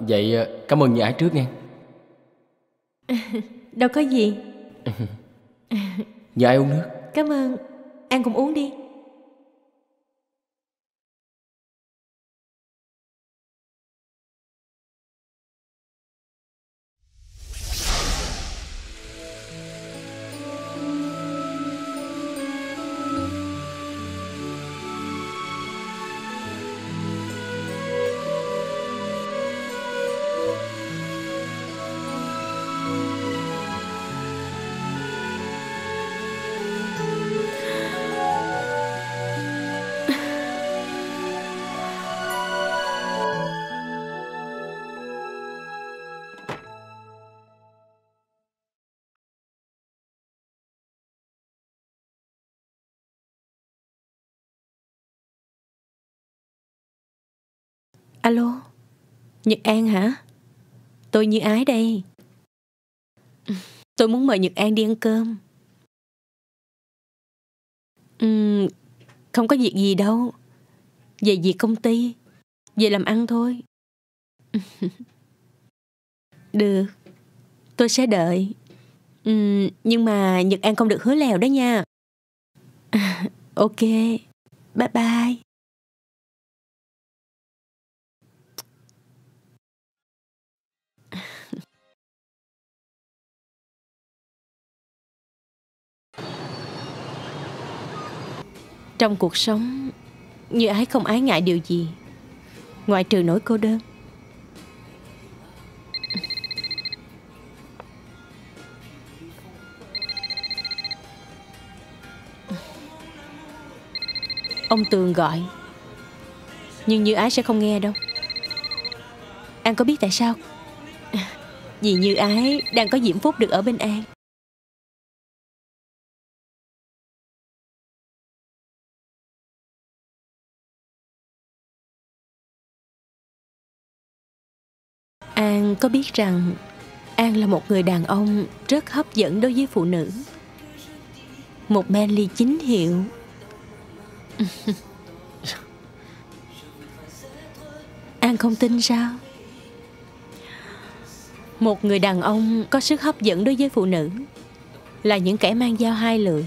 Vậy ờ, cảm ơn Ái trước nghe Đâu có gì. Ái uống nước? Cảm ơn. An cũng uống đi Alo? Nhật An hả? Tôi Như Ái đây. Tôi muốn mời Nhật An đi ăn cơm. Ừm, Không có việc gì đâu. Về việc công ty Về làm ăn thôi. Được Tôi sẽ đợi. Ừm, Nhưng mà Nhật An không được hứa lèo đó nha. Ok Bye bye. Trong cuộc sống, Như ái không ái ngại điều gì, Ngoại trừ nỗi cô đơn. Ông Tường gọi, Nhưng Như Ái sẽ không nghe đâu. An có biết tại sao? Vì Như Ái đang có diễm phúc được ở bên An. An có biết rằng An là một người đàn ông rất hấp dẫn đối với phụ nữ. Một manly chính hiệu. An không tin sao? Một người đàn ông có sức hấp dẫn đối với phụ nữ là những kẻ mang dao hai lưỡi.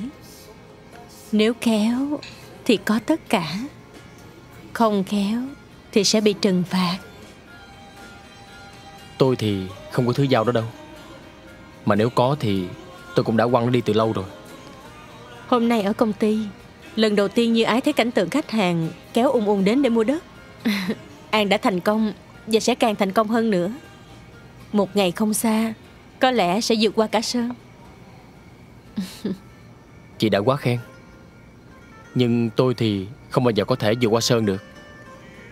Nếu khéo thì có tất cả. Không khéo thì sẽ bị trừng phạt. Tôi thì không có thứ dao đó đâu. Mà nếu có thì tôi cũng đã quăng nó đi từ lâu rồi. Hôm nay ở công ty Lần đầu tiên như ái thấy cảnh tượng khách hàng Kéo ung ung đến để mua đất. An đã thành công Và sẽ càng thành công hơn nữa. Một ngày không xa Có lẽ sẽ vượt qua cả Sơn Chị đã quá khen. Nhưng tôi thì không bao giờ có thể vượt qua Sơn được.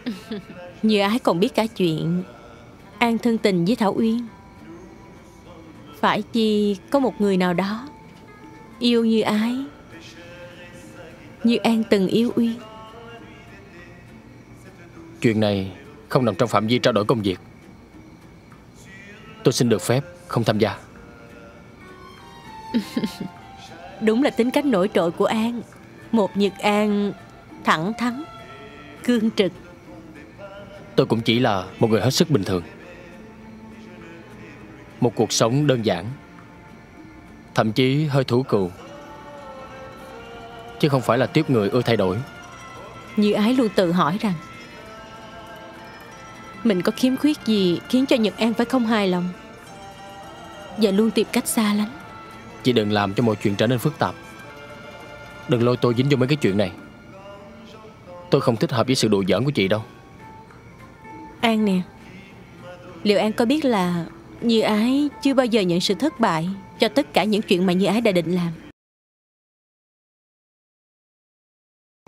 Như ái còn biết cả chuyện An thân tình với Thảo Uyên. Phải chi có một người nào đó Yêu như ái Như An từng yêu Uyên. Chuyện này không nằm trong phạm vi trao đổi công việc. Tôi xin được phép không tham gia. Đúng là tính cách nổi trội của An. Một Nhật An thẳng thắn Cương trực. Tôi cũng chỉ là một người hết sức bình thường Một cuộc sống đơn giản. Thậm chí hơi thủ cừu. Chứ không phải là tiếp người ưa thay đổi. Như ái luôn tự hỏi rằng Mình có khiếm khuyết gì Khiến cho Nhật An phải không hài lòng? Và luôn tìm cách xa lánh. Chị đừng làm cho mọi chuyện trở nên phức tạp. Đừng lôi tôi dính vô mấy cái chuyện này. Tôi không thích hợp với sự đùa giỡn của chị đâu. An nè Liệu An có biết là Như ái chưa bao giờ nhận sự thất bại Cho tất cả những chuyện mà Như ái đã định làm.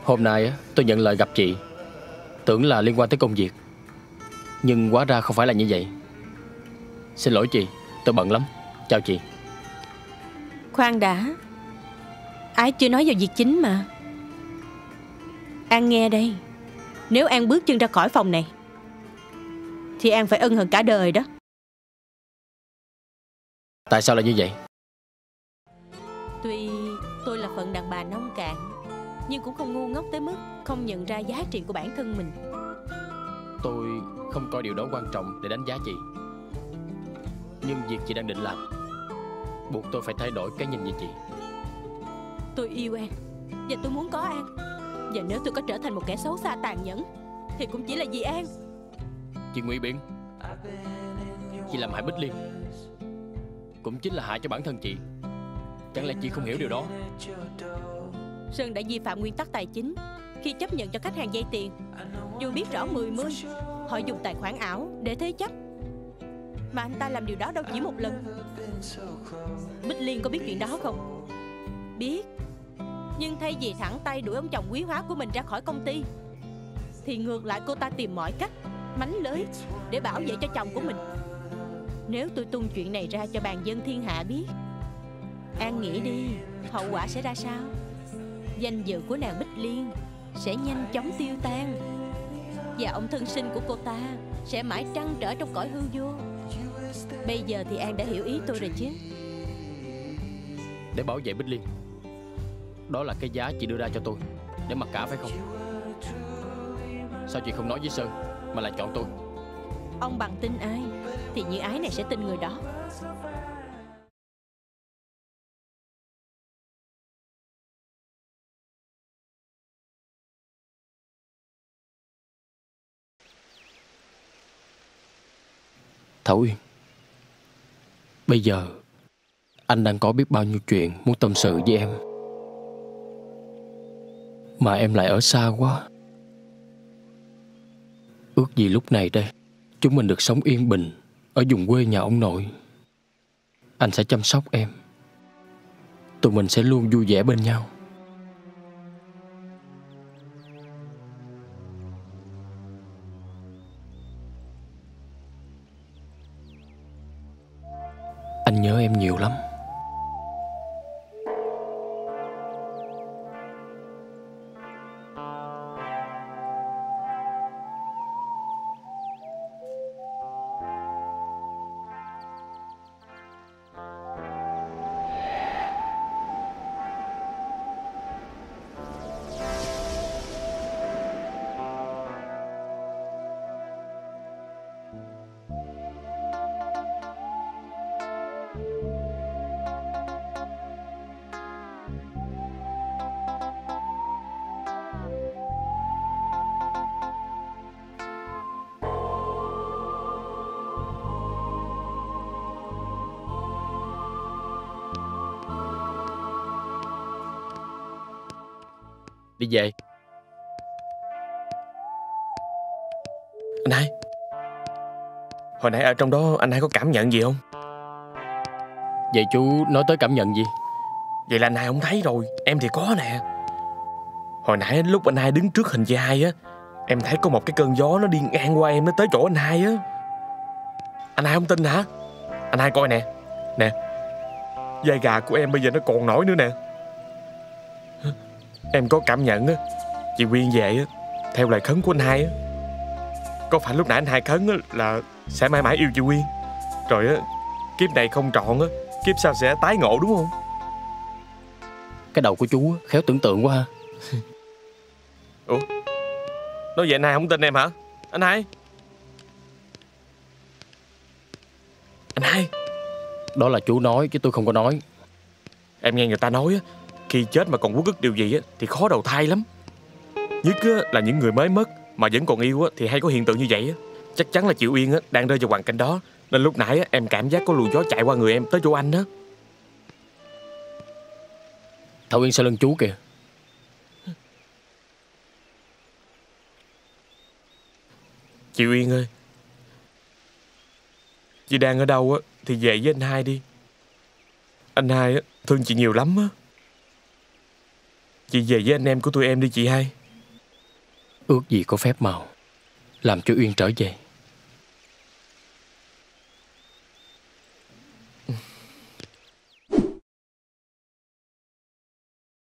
Hôm nay tôi nhận lời gặp chị. Tưởng là liên quan tới công việc. Nhưng hóa ra không phải là như vậy. Xin lỗi chị Tôi bận lắm. Chào chị. Khoan đã. Ái chưa nói vào việc chính mà. An nghe đây. Nếu An bước chân ra khỏi phòng này Thì An phải ân hận cả đời đó Tại sao lại như vậy? Tuy tôi là phận đàn bà nông cạn Nhưng cũng không ngu ngốc tới mức Không nhận ra giá trị của bản thân mình. Tôi không coi điều đó quan trọng để đánh giá chị. Nhưng việc chị đang định làm Buộc tôi phải thay đổi cái nhìn về chị. Tôi yêu An Và tôi muốn có An Và nếu tôi có trở thành một kẻ xấu xa tàn nhẫn Thì cũng chỉ là vì An Chị Nguy Biển Chị làm hại Bích Liên cũng chính là hại cho bản thân chị. Chẳng lẽ chị không hiểu điều đó? Sơn đã vi phạm nguyên tắc tài chính. Khi chấp nhận cho khách hàng vay tiền, Dù biết rõ 10-10 Họ dùng tài khoản ảo để thế chấp. Mà anh ta làm điều đó đâu chỉ một lần. Bích Liên có biết chuyện đó không? Biết. Nhưng thay vì thẳng tay đuổi ông chồng quý hóa của mình ra khỏi công ty, Thì ngược lại cô ta tìm mọi cách, Mánh lưới Để bảo vệ cho chồng của mình. Nếu tôi tung chuyện này ra cho bàn dân thiên hạ biết, An nghĩ đi, Hậu quả sẽ ra sao? Danh dự của nàng Bích Liên Sẽ nhanh chóng tiêu tan, Và ông thân sinh của cô ta Sẽ mãi trăn trở trong cõi hư vô. Bây giờ thì An đã hiểu ý tôi rồi chứ. Để bảo vệ Bích Liên, Đó là cái giá chị đưa ra cho tôi, Để mặc cả phải không? Sao chị không nói với Sơn Mà lại chọn tôi? Ông bằng tin ai, Thì như ái này sẽ tin người đó. Thảo Uyên, Bây giờ Anh đang có biết bao nhiêu chuyện Muốn tâm sự với em. Mà em lại ở xa quá. Ước gì lúc này đây. Chúng mình được sống yên bình Ở vùng quê nhà ông nội. Anh sẽ chăm sóc em. Tụi mình sẽ luôn vui vẻ bên nhau. Anh nhớ em nhiều lắm. Đi về. Anh hai Hồi nãy ở trong đó anh hai có cảm nhận gì không? Vậy chú nói tới cảm nhận gì? Vậy là anh hai không thấy rồi Em thì có nè. Hồi nãy lúc anh hai đứng trước hình hai á Em thấy có một cái cơn gió nó đi ngang qua em Nó tới chỗ anh hai á. Anh hai không tin hả? Anh hai coi nè. Nè Dây gà của em bây giờ nó còn nổi nữa nè Em có cảm nhận á Chị Quyên về á Theo lời khấn của anh hai á. Có phải lúc nãy anh hai khấn á là Sẽ mãi mãi yêu chị Quyên? Rồi á Kiếp này không trọn á Kiếp sau sẽ tái ngộ đúng không? Cái đầu của chú á, khéo tưởng tượng quá ha. Nói vậy anh hai không tin em hả? Anh hai? Anh hai? Đó là chú nói chứ tôi không có nói. Em nghe người ta nói á Khi chết mà còn uất ức điều gì á Thì khó đầu thai lắm. Nhất á, là những người mới mất Mà vẫn còn yêu á Thì hay có hiện tượng như vậy á. Chắc chắn là chị Uyên á Đang rơi vào hoàn cảnh đó. Nên lúc nãy á, em cảm giác có luồng gió chạy qua người em Tới chỗ anh á. Thảo Uyên sau lưng chú kìa. Chị Uyên ơi. Chị đang ở đâu á Thì về với anh hai đi. Anh hai á Thương chị nhiều lắm á Chị về với anh em của tụi em đi chị hai. Ước gì có phép màu, Làm cho Uyên trở về.